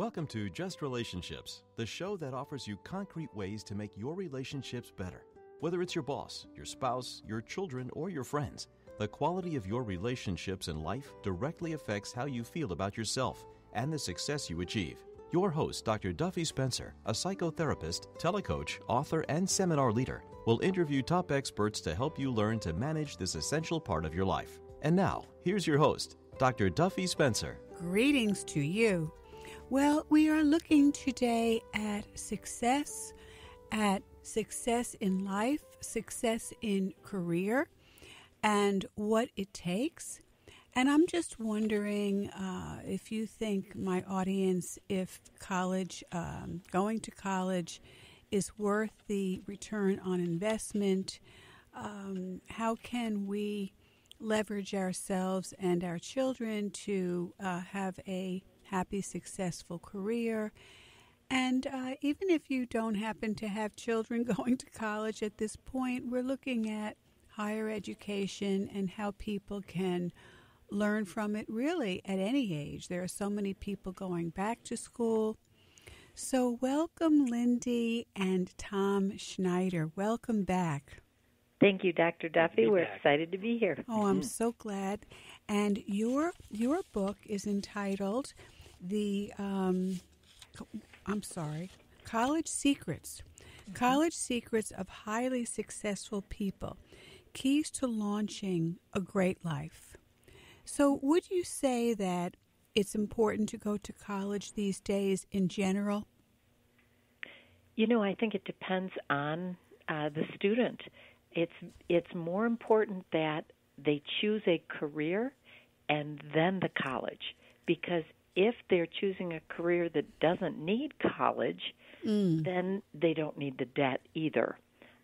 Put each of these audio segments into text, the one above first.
Welcome to Just Relationships, the show that offers you concrete ways to make your relationships better. Whether it's your boss, your spouse, your children, or your friends, the quality of your relationships in life directly affects how you feel about yourself and the success you achieve. Your host, Dr. Duffy Spencer, a psychotherapist, telecoach, author, and seminar leader, will interview top experts to help you learn to manage this essential part of your life. And now, here's your host, Dr. Duffy Spencer. Greetings to you. Well, we are looking today at success, at success in life, success in career, and what it takes. And I'm just wondering uh, if you think, my audience, if college, um, going to college, is worth the return on investment. Um, how can we leverage ourselves and our children to uh, have a happy, successful career. And uh, even if you don't happen to have children going to college at this point, we're looking at higher education and how people can learn from it really at any age. There are so many people going back to school. So, welcome, Lindy and Tom Schneider. Welcome back. Thank you, Dr. Duffy. We're back. excited to be here. Oh, I'm so glad. And your your book is entitled the um, I'm sorry, College Secrets. Mm-hmm. College Secrets of Highly Successful People Keys to Launching a Great Life. So, would you say that it's important to go to college these days in general? You know, I think it depends on uh, the student. It's it's more important that they choose a career and then the college because if they're choosing a career that doesn't need college, mm. then they don't need the debt either.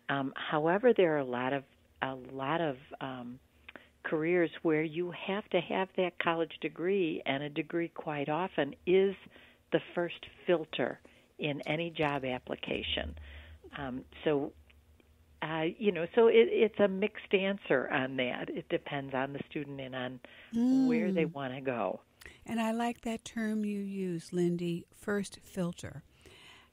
Um, however, there are a lot of a lot of um, careers where you have to have that college degree, and a degree quite often is the first filter in any job application. Um, so, uh, you know, so it, it's a mixed answer on that. It depends on the student and on mm. where they want to go. And I like that term you use, Lindy, first filter.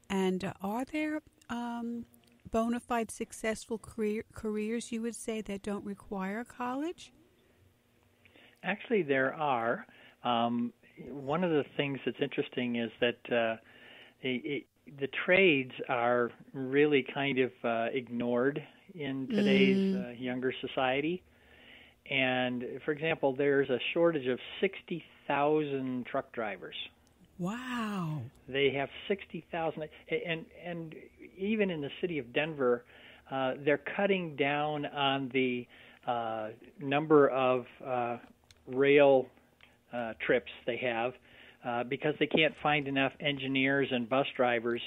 And uh, are there um, bona fide successful career, careers, you would say, that don't require college? Actually, there are. Um, one of the things that's interesting is that uh, it, the trades are really kind of uh, ignored in today's mm. uh, younger society. And for example, there's a shortage of 60,000 truck drivers. Wow. They have 60,000 and and even in the city of Denver, uh, they're cutting down on the uh, number of uh, rail uh, trips they have uh, because they can't find enough engineers and bus drivers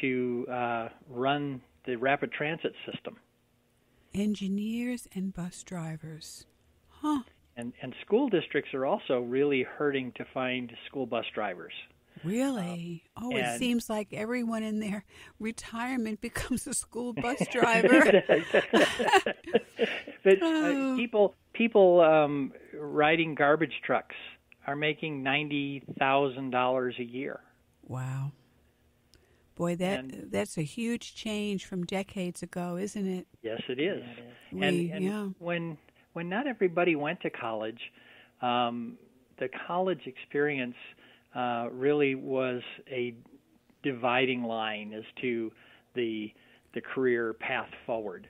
to uh, run the rapid transit system. Engineers and bus drivers. Huh. And and school districts are also really hurting to find school bus drivers. Really? Um, oh, it seems like everyone in their retirement becomes a school bus driver. but uh, oh. people people um, riding garbage trucks are making ninety thousand dollars a year. Wow. Boy, that and, that's a huge change from decades ago, isn't it? Yes, it is. It is. We, and, and yeah. when when not everybody went to college, um, the college experience uh, really was a dividing line as to the the career path forward.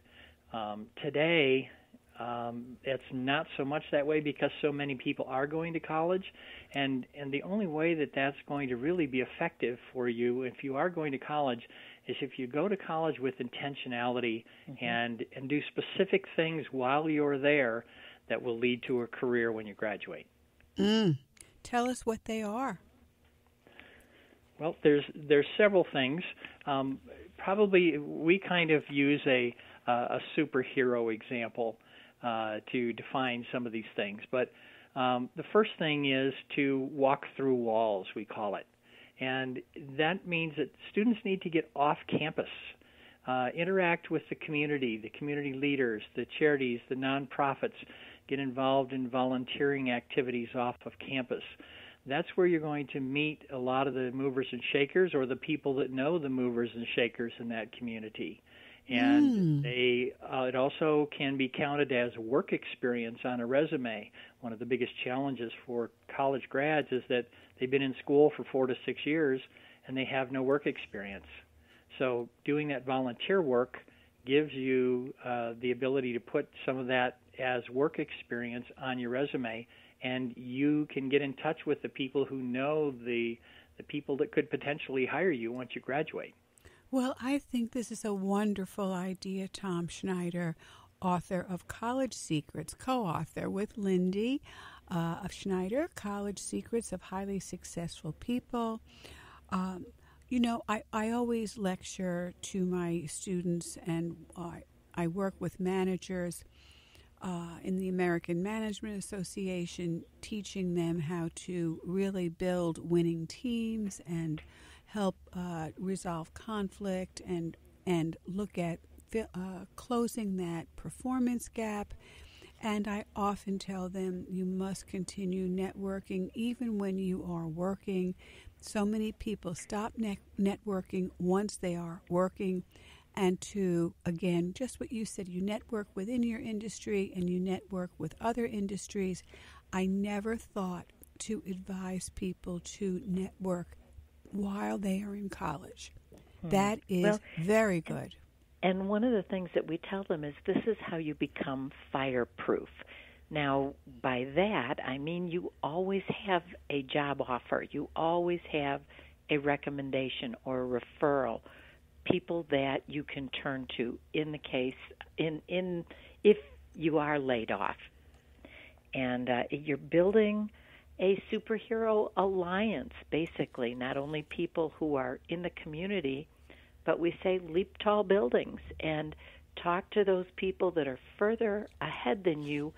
Um, today, um, it's not so much that way because so many people are going to college, and and the only way that that's going to really be effective for you if you are going to college is if you go to college with intentionality mm-hmm. and and do specific things while you're there that will lead to a career when you graduate. Mm. Tell us what they are. Well, there's there's several things. Um, probably we kind of use a uh, a superhero example uh, to define some of these things, but um, the first thing is to walk through walls. We call it. And that means that students need to get off campus, uh, interact with the community, the community leaders, the charities, the nonprofits, get involved in volunteering activities off of campus. that's where you're going to meet a lot of the movers and shakers or the people that know the movers and shakers in that community. And mm. they uh, it also can be counted as work experience on a resume. One of the biggest challenges for college grads is that they've been in school for 4 to 6 years and they have no work experience. So doing that volunteer work gives you uh, the ability to put some of that as work experience on your resume and you can get in touch with the people who know the the people that could potentially hire you once you graduate. Well, I think this is a wonderful idea, Tom Schneider, author of College Secrets, co author with Lindy uh, of Schneider, College Secrets of Highly Successful People. Um, you know, I, I always lecture to my students and uh, I work with managers uh, in the American Management Association, teaching them how to really build winning teams and help uh, resolve conflict and and look at uh, closing that performance gap. And I often tell them you must continue networking even when you are working. So many people stop ne- networking once they are working and to again just what you said you network within your industry and you network with other industries i never thought to advise people to network while they are in college. Hmm. that is well, very good. And one of the things that we tell them is this is how you become fireproof. Now by that i mean you always have a job offer. You always have a recommendation or a referral. People that you can turn to in the case in in if you are laid off. And uh, you're building a superhero alliance basically not only people who are in the community but we say leap tall buildings and talk to those people that are further ahead than you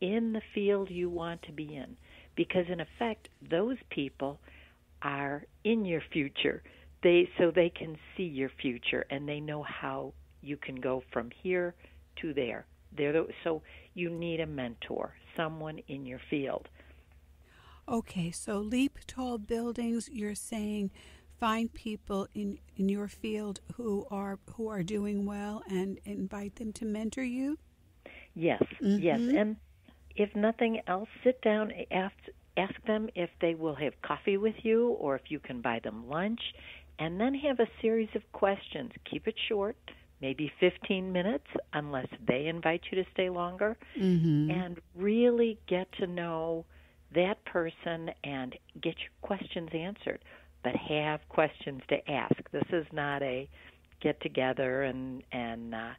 in the field you want to be in because in effect those people are in your future they so they can see your future and they know how you can go from here to there. They're the, so you need a mentor, someone in your field. Okay, so leap tall buildings. You're saying find people in in your field who are who are doing well and invite them to mentor you. Yes, mm-hmm. yes, and if nothing else, sit down, ask ask them if they will have coffee with you or if you can buy them lunch and then have a series of questions. Keep it short, maybe 15 minutes, unless they invite you to stay longer, mm-hmm. and really get to know that person and get your questions answered. But have questions to ask. This is not a get together and and uh,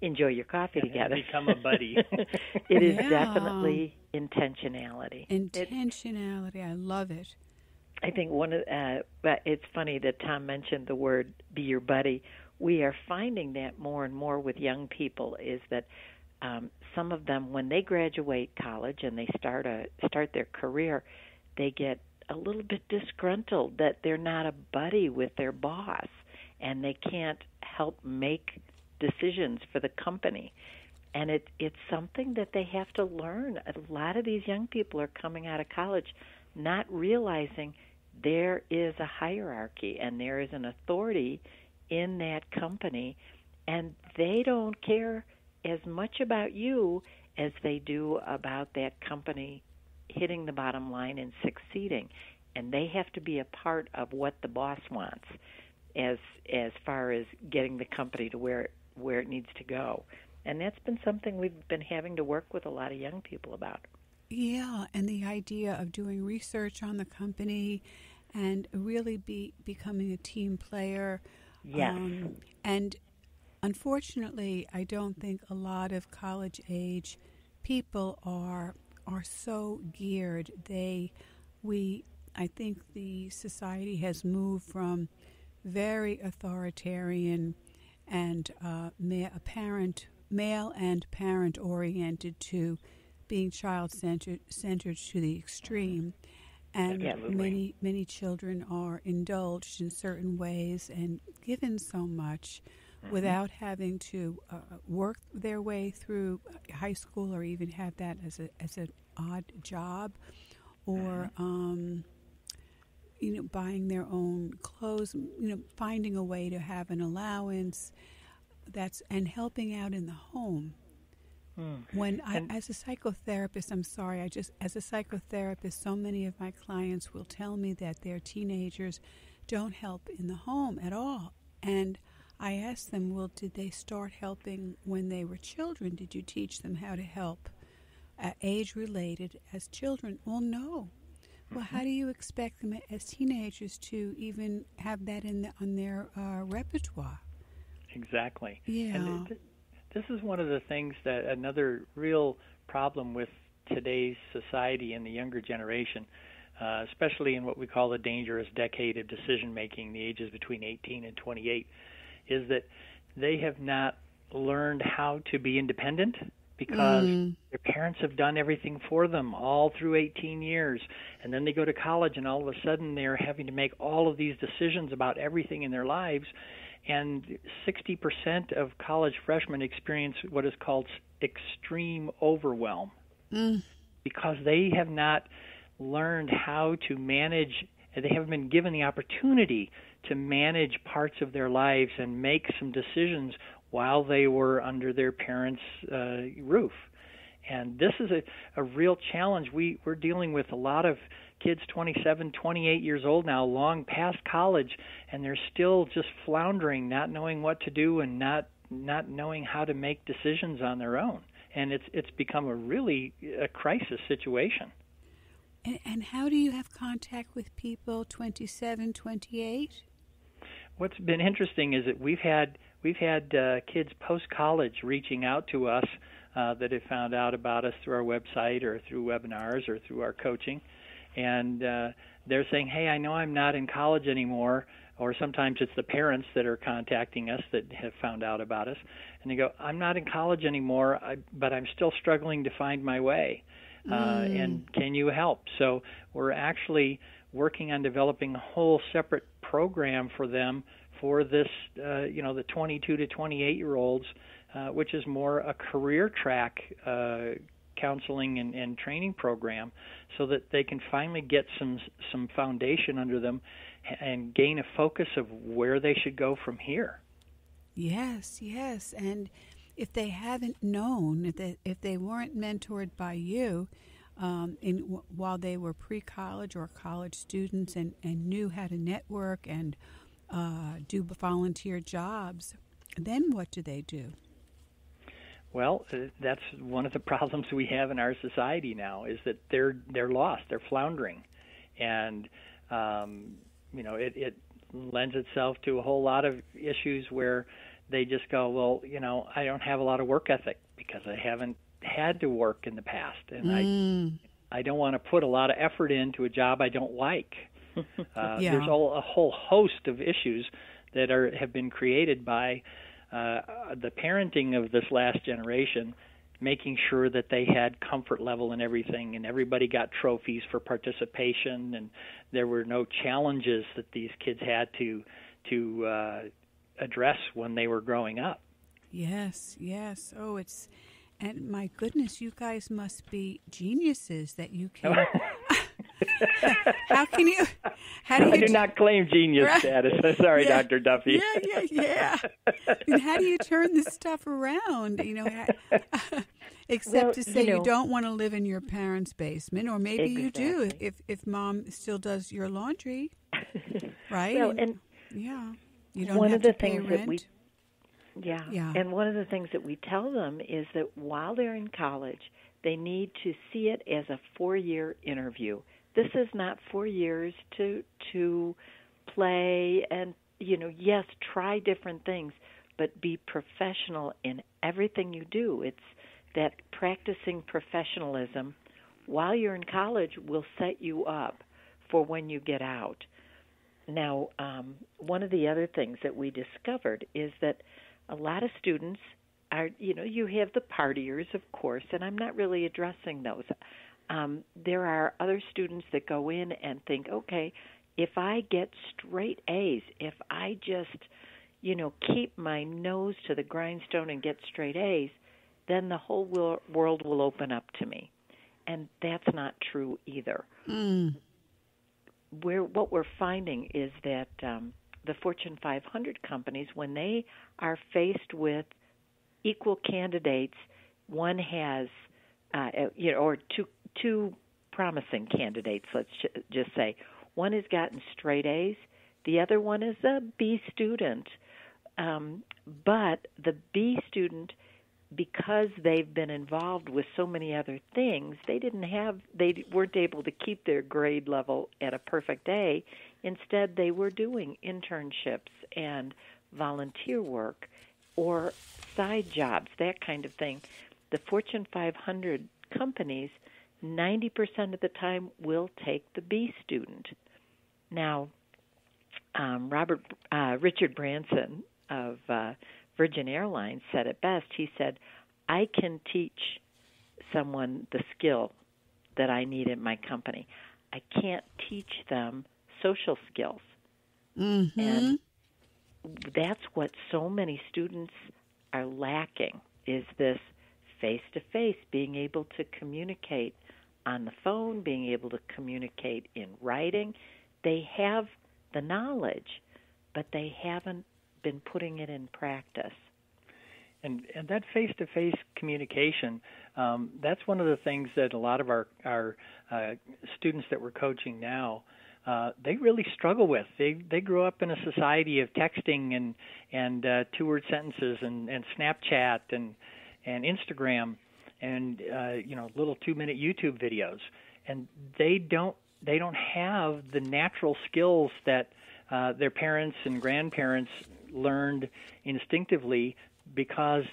enjoy your coffee and together. Become a buddy. it is yeah. definitely intentionality. Intentionality. It, I love it. I think one of uh, it's funny that Tom mentioned the word "be your buddy." We are finding that more and more with young people is that um, some of them, when they graduate college and they start a start their career, they get a little bit disgruntled that they're not a buddy with their boss and they can't help make decisions for the company. And it it's something that they have to learn. A lot of these young people are coming out of college not realizing there is a hierarchy and there is an authority in that company, and they don't care as much about you as they do about that company hitting the bottom line and succeeding. And they have to be a part of what the boss wants as as far as getting the company to where where it needs to go. And that's been something we've been having to work with a lot of young people about. Yeah, and the idea of doing research on the company and really be becoming a team player. Yes. Um, and unfortunately, I don't think a lot of college age people are are so geared. They we I think the society has moved from very authoritarian and uh, ma- parent male and parent oriented to being child centered centered to the extreme and Absolutely. many many children are indulged in certain ways and given so much mm-hmm. without having to uh, work their way through high school or even have that as a as an odd job or mm-hmm. um, you know, buying their own clothes, you know, finding a way to have an allowance that's and helping out in the home. Mm. When I, as a psychotherapist, I'm sorry, I just, as a psychotherapist, so many of my clients will tell me that their teenagers don't help in the home at all. And I asked them, well, did they start helping when they were children? Did you teach them how to help uh, age related as children? Well, no. Well, how do you expect them as teenagers to even have that in the, on their uh, repertoire? Exactly. Yeah. And th- this is one of the things that another real problem with today's society and the younger generation, uh, especially in what we call the dangerous decade of decision making, the ages between 18 and 28, is that they have not learned how to be independent because mm. their parents have done everything for them all through 18 years and then they go to college and all of a sudden they're having to make all of these decisions about everything in their lives and 60% of college freshmen experience what is called extreme overwhelm mm. because they have not learned how to manage they haven't been given the opportunity to manage parts of their lives and make some decisions while they were under their parents' uh, roof. And this is a, a real challenge. We, we're dealing with a lot of kids 27, 28 years old now, long past college, and they're still just floundering, not knowing what to do and not not knowing how to make decisions on their own. And it's it's become a really a crisis situation. And, and how do you have contact with people 27, 28? What's been interesting is that we've had we've had uh, kids post college reaching out to us uh, that have found out about us through our website or through webinars or through our coaching, and uh, they're saying, "Hey, I know I'm not in college anymore." Or sometimes it's the parents that are contacting us that have found out about us, and they go, "I'm not in college anymore, I, but I'm still struggling to find my way, uh, mm. and can you help?" So we're actually working on developing a whole separate program for them for this, uh, you know, the 22 to 28 year olds, uh, which is more a career track uh, counseling and, and training program, so that they can finally get some some foundation under them and gain a focus of where they should go from here. Yes, yes, and if they haven't known, they, if they weren't mentored by you, um, in while they were pre-college or college students and, and knew how to network and uh, do volunteer jobs, then what do they do? Well, uh, that's one of the problems we have in our society now is that they're they're lost, they're floundering, and um, you know it, it lends itself to a whole lot of issues where they just go, well, you know, I don't have a lot of work ethic because I haven't had to work in the past, and mm. I I don't want to put a lot of effort into a job I don't like. Uh, yeah. There's all, a whole host of issues that are have been created by uh, the parenting of this last generation, making sure that they had comfort level in everything, and everybody got trophies for participation, and there were no challenges that these kids had to to uh, address when they were growing up. Yes, yes. Oh, it's and my goodness, you guys must be geniuses that you can how can you? How do you? I do not claim genius right. status. Sorry, yeah. Dr. Duffy. Yeah, yeah, yeah. and how do you turn this stuff around? You know, except well, to say you, know, you, don't want to live in your parents' basement, or maybe exactly. you do if if mom still does your laundry, right? Well, and yeah, you don't one have of the to pay things rent. that we yeah. yeah. And one of the things that we tell them is that while they're in college, they need to see it as a four year interview this is not four years to to play and you know yes try different things but be professional in everything you do it's that practicing professionalism while you're in college will set you up for when you get out now um, one of the other things that we discovered is that a lot of students are you know you have the partiers of course and i'm not really addressing those um, there are other students that go in and think, okay, if I get straight A's, if I just, you know, keep my nose to the grindstone and get straight A's, then the whole world will open up to me. And that's not true either. Mm. we're what we're finding is that um, the Fortune 500 companies, when they are faced with equal candidates, one has, uh, you know, or two two promising candidates. Let's just say one has gotten straight A's, the other one is a B student. Um, but the B student because they've been involved with so many other things, they didn't have they weren't able to keep their grade level at a perfect A. Instead, they were doing internships and volunteer work or side jobs, that kind of thing. The Fortune 500 companies 90% of the time will take the B student. Now, um, Robert uh, Richard Branson of uh, Virgin Airlines said it best. He said, I can teach someone the skill that I need in my company. I can't teach them social skills. Mm-hmm. And that's what so many students are lacking is this face to face being able to communicate on the phone, being able to communicate in writing. They have the knowledge, but they haven't been putting it in practice. And, and that face-to-face communication, um, that's one of the things that a lot of our our uh, students that we're coaching now, uh, they really struggle with. They they grew up in a society of texting and and uh, two-word sentences and, and Snapchat and and Instagram and uh, you know little two-minute YouTube videos, and they don't they don't have the natural skills that uh, their parents and grandparents learned instinctively because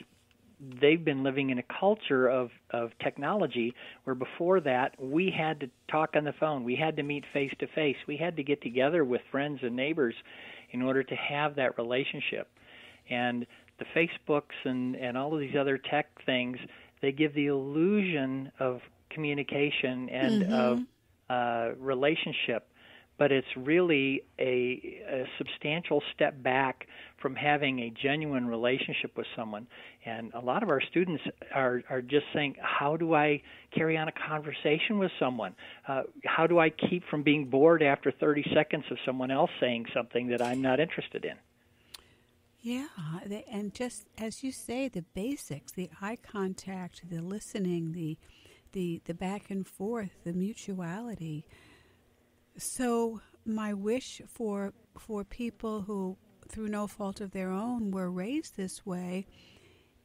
they've been living in a culture of, of technology where before that we had to talk on the phone, we had to meet face to face, we had to get together with friends and neighbors in order to have that relationship. And the Facebooks and, and all of these other tech things, they give the illusion of communication and mm-hmm. of uh, relationship but it's really a, a, substantial step back from having a genuine relationship with someone. And a lot of our students are, are just saying, How do I carry on a conversation with someone? Uh, how do I keep from being bored after 30 seconds of someone else saying something that I'm not interested in? Yeah, and just as you say, the basics, the eye contact, the listening, the the the back and forth, the mutuality. So my wish for for people who through no fault of their own were raised this way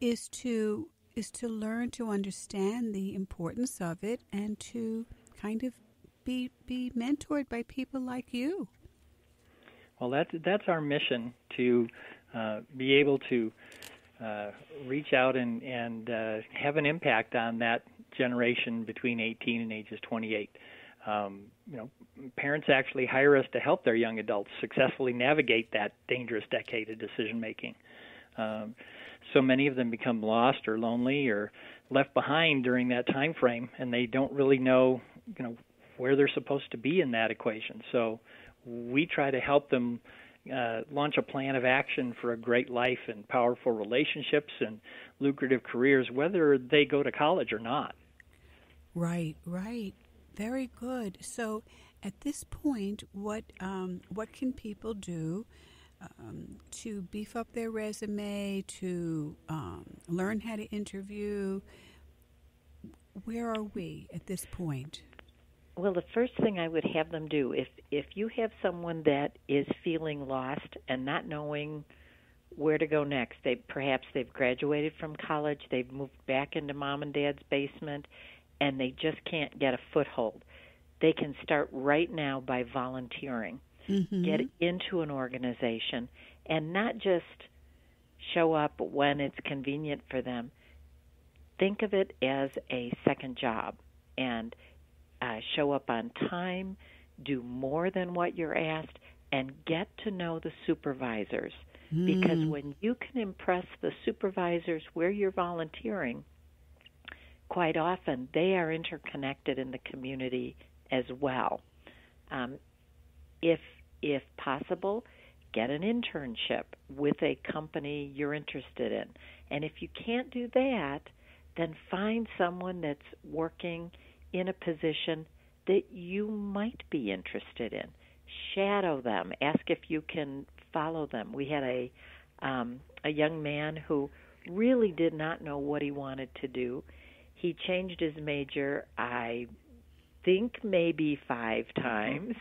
is to is to learn to understand the importance of it and to kind of be be mentored by people like you. Well, that's that's our mission to uh, be able to uh, reach out and and uh, have an impact on that generation between 18 and ages 28 um, you know, parents actually hire us to help their young adults successfully navigate that dangerous decade of decision making. Um, so many of them become lost or lonely or left behind during that time frame, and they don't really know, you know, where they're supposed to be in that equation. So we try to help them uh, launch a plan of action for a great life and powerful relationships and lucrative careers, whether they go to college or not. Right, right. Very good. So, at this point, what um, what can people do um, to beef up their resume, to um, learn how to interview? Where are we at this point? Well, the first thing I would have them do if if you have someone that is feeling lost and not knowing where to go next, they perhaps they've graduated from college, they've moved back into mom and dad's basement, and they just can't get a foothold, they can start right now by volunteering. Mm-hmm. Get into an organization and not just show up when it's convenient for them. Think of it as a second job and uh, show up on time, do more than what you're asked, and get to know the supervisors. Mm. Because when you can impress the supervisors where you're volunteering, quite often they are interconnected in the community as well. Um, if if possible, get an internship with a company you're interested in. And if you can't do that, then find someone that's working in a position that you might be interested in. shadow them. Ask if you can follow them. We had a um, a young man who really did not know what he wanted to do. He changed his major. I think maybe five times.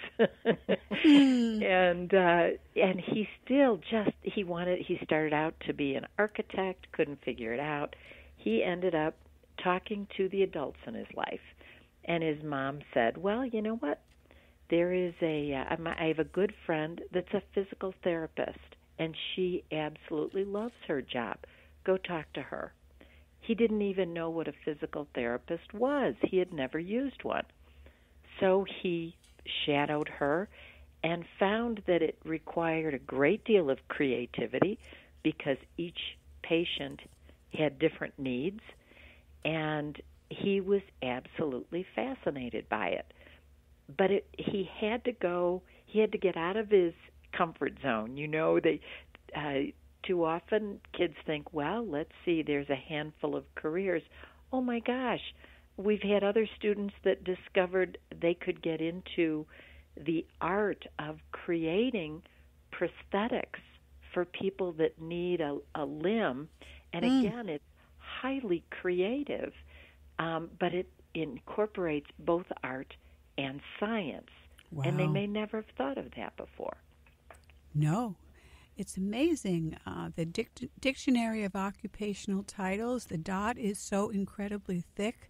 Hmm. and uh and he still just he wanted he started out to be an architect couldn't figure it out. He ended up talking to the adults in his life. And his mom said well you know what? There is a uh, I have a good friend that's a physical therapist and she absolutely loves her job. Go talk to her he didn't even know what a physical therapist was. He had never used one. So he shadowed her and found that it required a great deal of creativity because each patient had different needs and he was absolutely fascinated by it. But it, he had to go he had to get out of his comfort zone. You know they uh, too often kids think well let's see there's a handful of careers oh my gosh we've had other students that discovered they could get into the art of creating prosthetics for people that need a, a limb. And mm. again, it's highly creative, um, but it incorporates both art and science. Wow. And they may never have thought of that before. No. It's amazing. Uh, the dic- Dictionary of Occupational Titles, the dot is so incredibly thick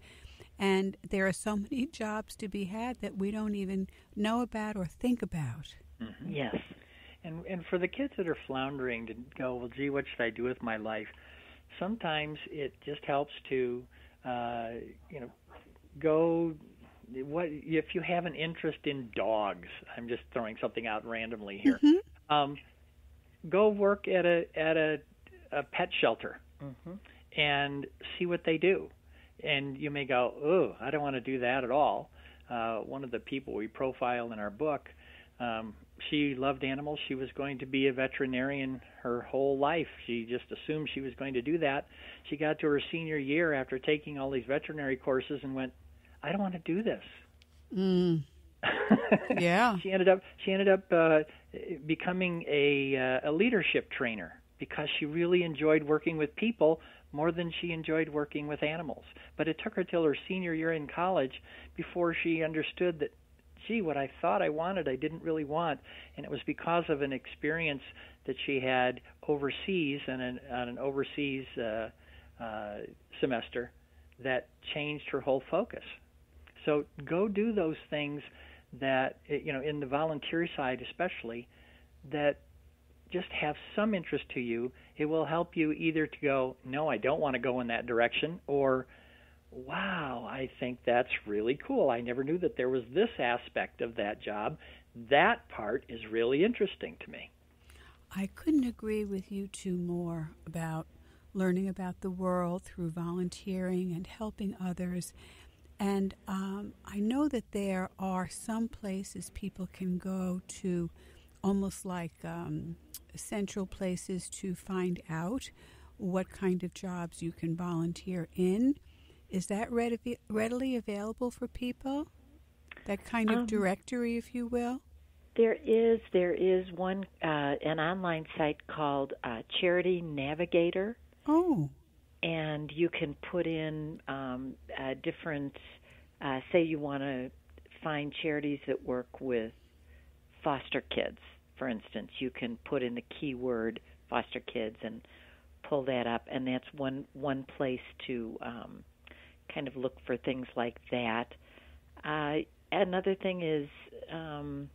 and there are so many jobs to be had that we don't even know about or think about. Mm-hmm. Yes. And and for the kids that are floundering to go, well, gee, what should I do with my life? Sometimes it just helps to, uh, you know, go. What if you have an interest in dogs? I'm just throwing something out randomly here. Mm-hmm. Um, go work at a at a, a pet shelter mm-hmm. and see what they do and you may go, "Oh, I don't want to do that at all." Uh, one of the people we profile in our book, um, she loved animals. She was going to be a veterinarian her whole life. She just assumed she was going to do that. She got to her senior year after taking all these veterinary courses and went, "I don't want to do this." Mm. Yeah. she ended up she ended up uh, becoming a uh, a leadership trainer because she really enjoyed working with people more than she enjoyed working with animals. But it took her till her senior year in college before she understood that, gee, what I thought I wanted, I didn't really want. And it was because of an experience that she had overseas and an, on an overseas uh, uh, semester that changed her whole focus. So go do those things that, you know, in the volunteer side especially, that just have some interest to you, it will help you either to go, no, I don't want to go in that direction, or, wow, I think that's really cool. I never knew that there was this aspect of that job. That part is really interesting to me. I couldn't agree with you two more about learning about the world through volunteering and helping others. And um, I know that there are some places people can go to almost like um, central places to find out what kind of jobs you can volunteer in. Is that readily, readily available for people? That kind of um, directory, if you will? There is. There is one, uh, an online site called uh, Charity Navigator. Oh. And you can put in um, uh, different, uh, say you want to find charities that work with foster kids for instance, you can put in the keyword foster kids and pull that up, and that's one one place to um, kind of look for things like that. Uh, another thing is, um,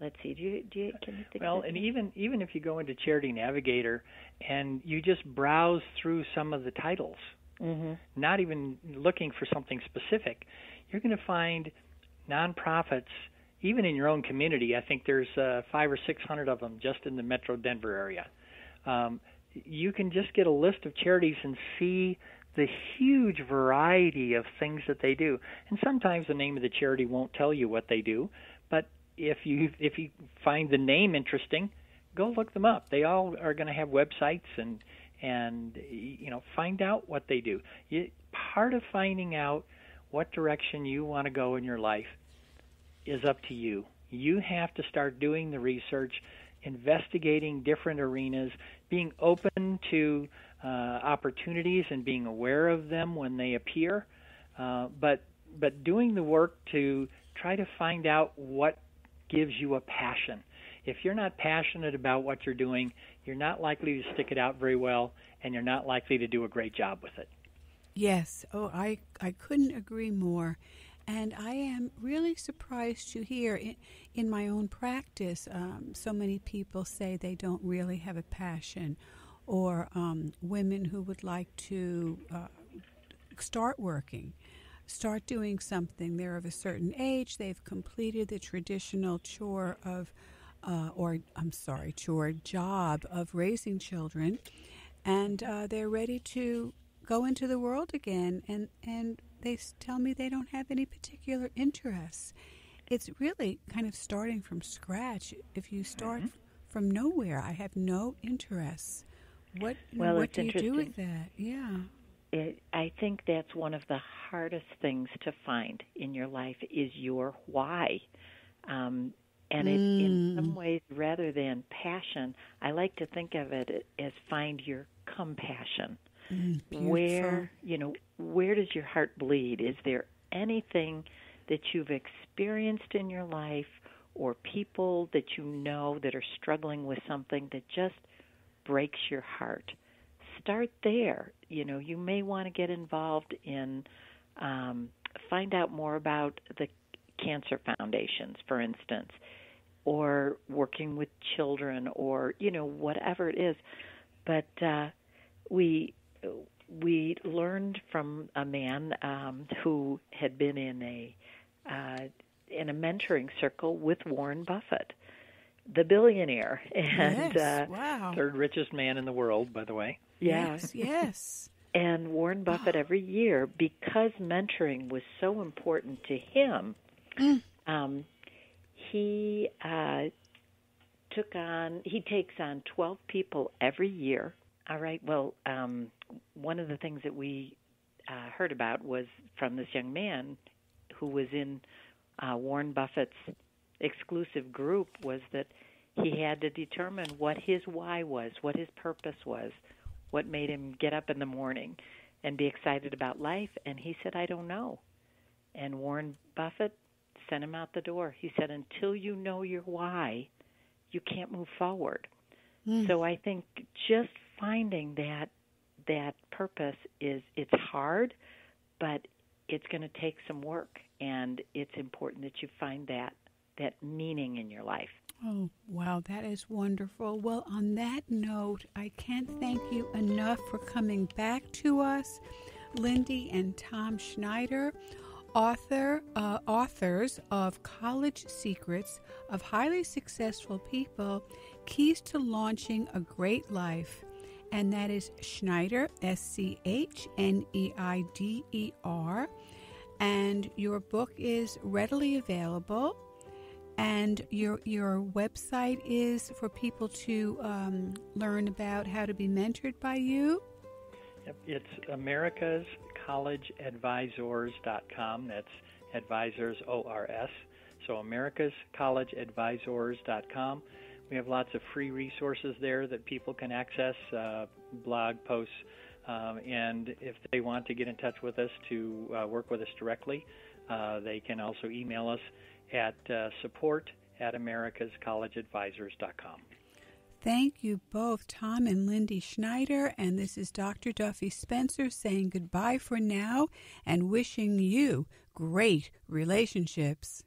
let's see, do you, do you can you think? Well, and even even if you go into Charity Navigator and you just browse through some of the titles, mm-hmm. not even looking for something specific, you're going to find nonprofits even in your own community, I think there's uh, five or six hundred of them just in the Metro Denver area. Um, you can just get a list of charities and see the huge variety of things that they do. And sometimes the name of the charity won't tell you what they do, but if you if you find the name interesting, go look them up. They all are going to have websites and and you know find out what they do. You, part of finding out what direction you want to go in your life is up to you. You have to start doing the research, investigating different arenas, being open to uh, opportunities and being aware of them when they appear, uh, but but doing the work to try to find out what gives you a passion. If you're not passionate about what you're doing, you're not likely to stick it out very well, and you're not likely to do a great job with it. Yes. Oh, I I couldn't agree more. And I am really surprised to hear in, in my own practice, um, so many people say they don't really have a passion, or um, women who would like to uh, start working, start doing something. They're of a certain age, they've completed the traditional chore of, uh, or I'm sorry, chore job of raising children, and uh, they're ready to go into the world again and, and they tell me they don't have any particular interests. It's really kind of starting from scratch. If you start mm-hmm. from nowhere, I have no interests. What well, what do you do with that? Yeah. It, I think that's one of the hardest things to find in your life is your why. Um, and it, mm. in some ways, rather than passion, I like to think of it as find your compassion. Mm, where you know where does your heart bleed? Is there anything that you've experienced in your life or people that you know that are struggling with something that just breaks your heart? Start there. You know, you may want to get involved in um, find out more about the cancer foundations, for instance, or working with children, or you know whatever it is. But uh, we we learned from a man um, who had been in a uh, in a mentoring circle with Warren Buffett, the billionaire, and yes, uh, wow. third richest man in the world, by the way. Yeah. Yes, yes. And Warren Buffett every year, because mentoring was so important to him, mm. um, he uh, took on he takes on twelve people every year all right. Well, um, one of the things that we uh, heard about was from this young man who was in uh, Warren Buffett's exclusive group was that he had to determine what his why was, what his purpose was, what made him get up in the morning and be excited about life. And he said, I don't know. And Warren Buffett sent him out the door. He said, Until you know your why, you can't move forward. Mm. So I think just finding that that purpose is it's hard, but it's going to take some work, and it's important that you find that that meaning in your life. Oh, wow, that is wonderful. Well, on that note, I can't thank you enough for coming back to us, Lindy and Tom Schneider, author uh, authors of College Secrets of Highly Successful People: Keys to Launching a Great Life and that is Schneider, S C H N E I D E R. And your book is readily available. And your your website is for people to um, learn about how to be mentored by you. Yep, it's America's College Advisors.com. That's advisors O R S. So America's College Advisors.com. We have lots of free resources there that people can access, uh, blog posts, um, and if they want to get in touch with us to uh, work with us directly, uh, they can also email us at uh, support at americascollegeadvisors.com. Thank you both, Tom and Lindy Schneider. And this is Dr. Duffy Spencer saying goodbye for now and wishing you great relationships.